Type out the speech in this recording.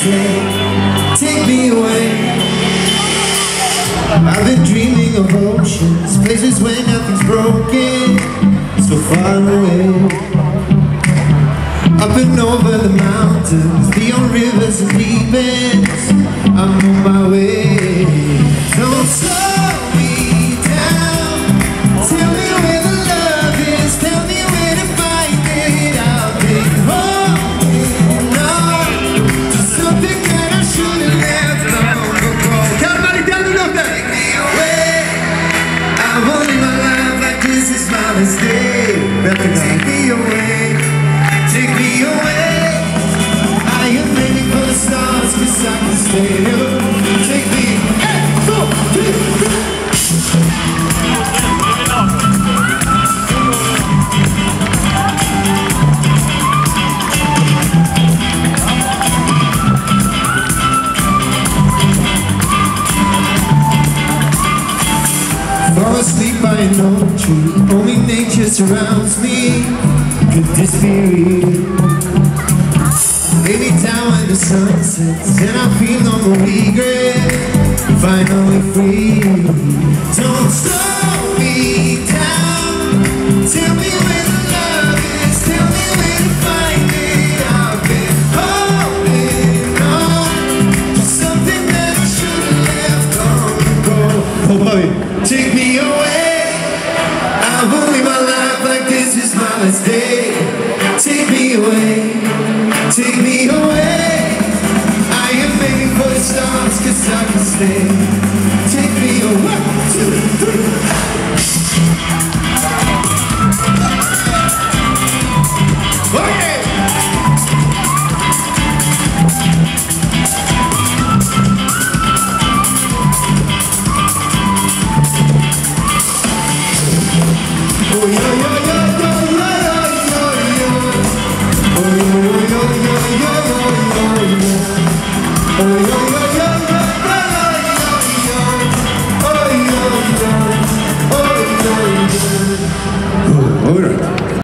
take, take me away. I've been dreaming of oceans, places where nothing's broken, so far away. Up and over the mountains, beyond rivers and deep ends, I'm on my way. Take me away, take me away. I am ready for the stars, cause I can stay. Asleep by an oak tree Only nature surrounds me. Could this be real? Anytime when the sun sets And I feel no more regret. Finally free. Don't slow me down. Tell me my life like this is my last day. Take me away. Take me away. I am made for the stars cause I can stay. Take me away. One, two, three. Oh yeah. Oh